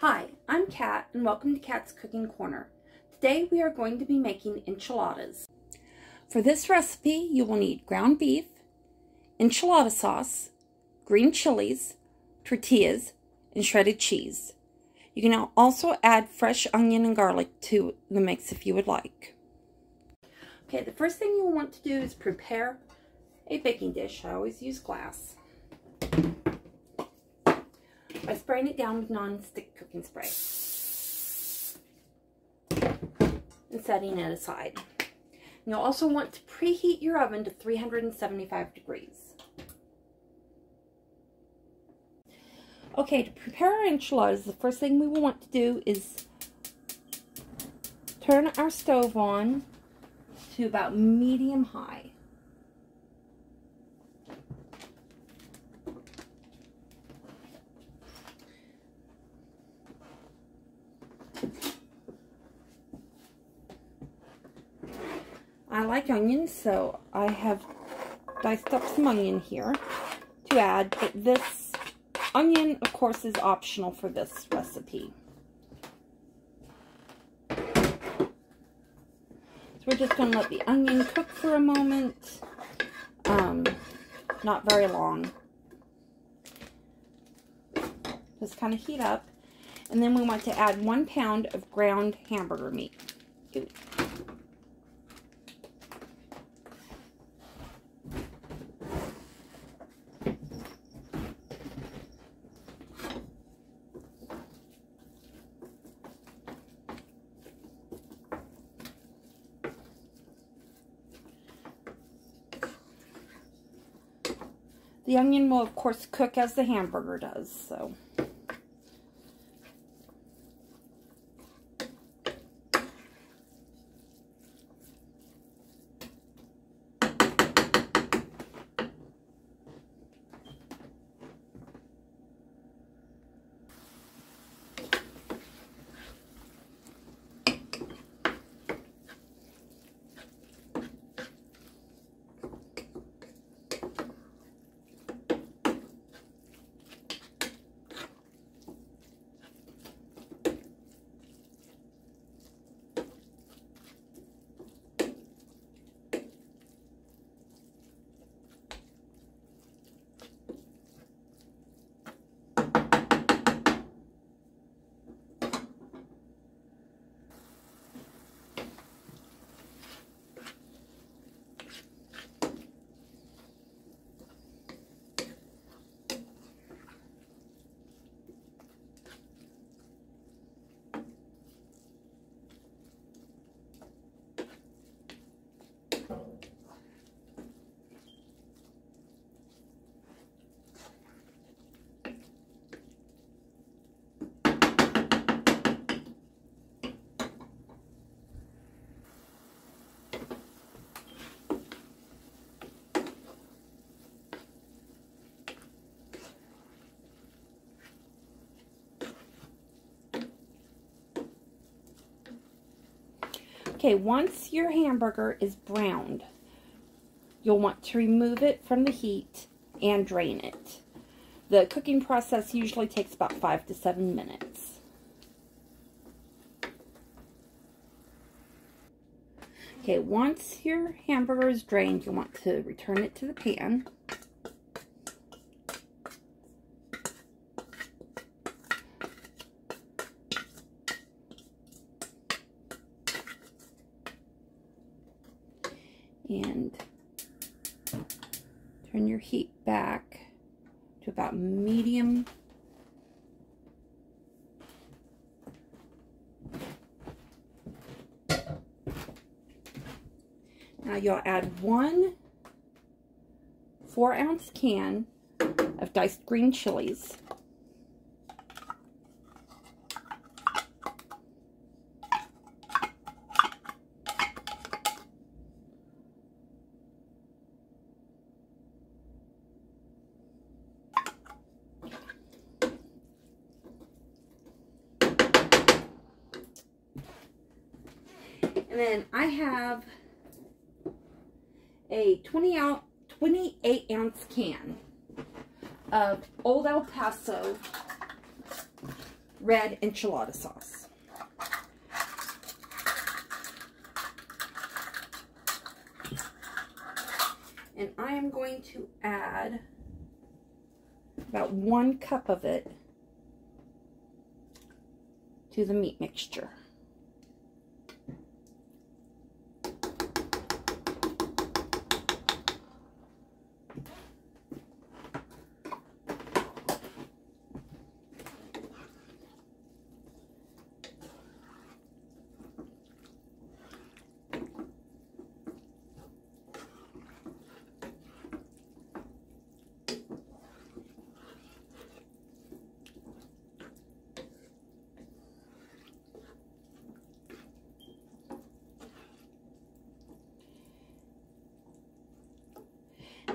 Hi, I'm Kat and welcome to Kat's Cooking Corner. Today we are going to be making enchiladas. For this recipe you will need ground beef, enchilada sauce, green chilies, tortillas, and shredded cheese. You can also add fresh onion and garlic to the mix if you would like. Okay, the first thing you'll want to do is prepare a baking dish. I always use glass by spraying it down with non-stick cooking spray and setting it aside. You'll also want to preheat your oven to 375 degrees. Okay, to prepare our enchiladas, the first thing we will want to do is turn our stove on to about medium high. I like onions, so I have diced up some onion here to add, but this onion, of course, is optional for this recipe. So we're just going to let the onion cook for a moment, um, not very long. Just kind of heat up. And then we want to add one pound of ground hamburger meat. Ooh. The onion will, of course, cook as the hamburger does, so... Okay, once your hamburger is browned, you'll want to remove it from the heat and drain it. The cooking process usually takes about five to seven minutes. Okay, once your hamburger is drained, you'll want to return it to the pan. and turn your heat back to about medium Now you'll add one four ounce can of diced green chilies. And then I have a 20 ounce, 28 ounce can of Old El Paso red enchilada sauce. And I am going to add about one cup of it to the meat mixture.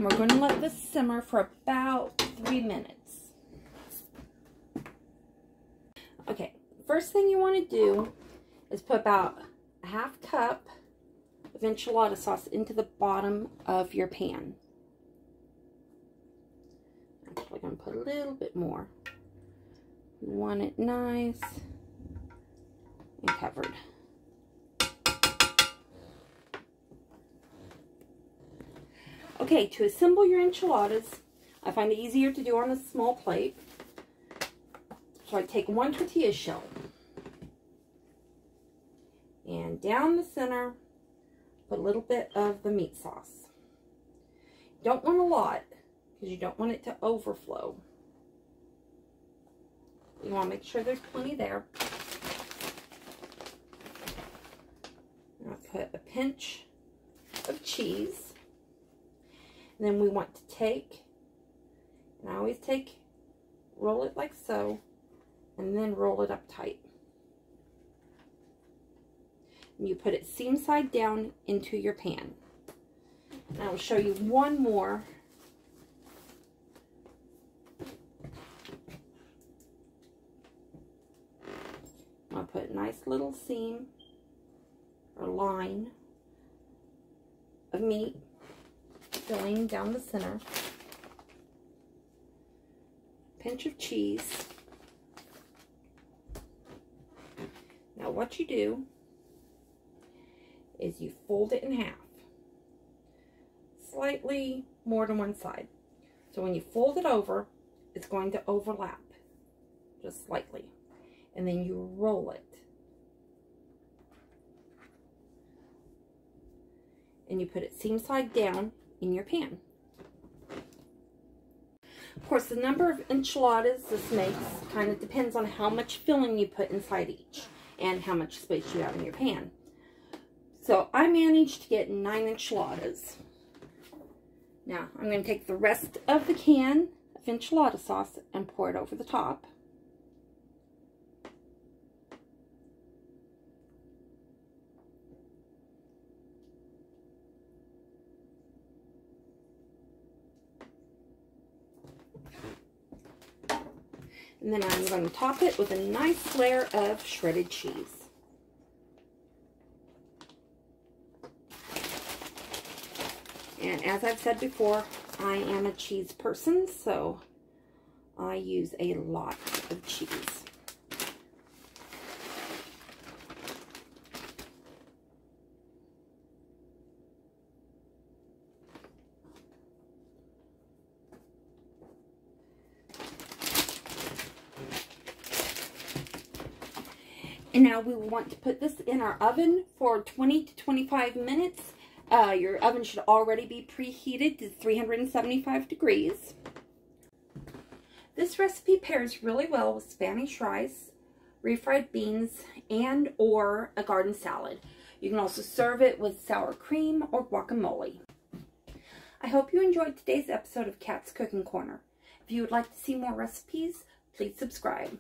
And we're going to let this simmer for about three minutes. Okay, first thing you want to do is put about a half cup of enchilada sauce into the bottom of your pan. Actually, I'm going to put a little bit more. You want it nice and covered. Okay, to assemble your enchiladas, I find it easier to do on a small plate. So I take one tortilla shell. And down the center, put a little bit of the meat sauce. Don't want a lot, because you don't want it to overflow. You want to make sure there's plenty there. I'll put a pinch of cheese. And then we want to take, and I always take, roll it like so, and then roll it up tight. And you put it seam side down into your pan. And I will show you one more. I'll put a nice little seam or line of meat filling down the center. Pinch of cheese. Now what you do is you fold it in half. Slightly more than one side. So when you fold it over, it's going to overlap just slightly. And then you roll it. And you put it seam side down in your pan. Of course, the number of enchiladas this makes kind of depends on how much filling you put inside each and how much space you have in your pan. So I managed to get nine enchiladas. Now, I'm going to take the rest of the can of enchilada sauce and pour it over the top. And then I'm going to top it with a nice layer of shredded cheese. And as I've said before, I am a cheese person, so I use a lot of cheese. And now we want to put this in our oven for 20 to 25 minutes. Uh, your oven should already be preheated to 375 degrees. This recipe pairs really well with Spanish rice, refried beans, and or a garden salad. You can also serve it with sour cream or guacamole. I hope you enjoyed today's episode of Kat's Cooking Corner. If you would like to see more recipes, please subscribe.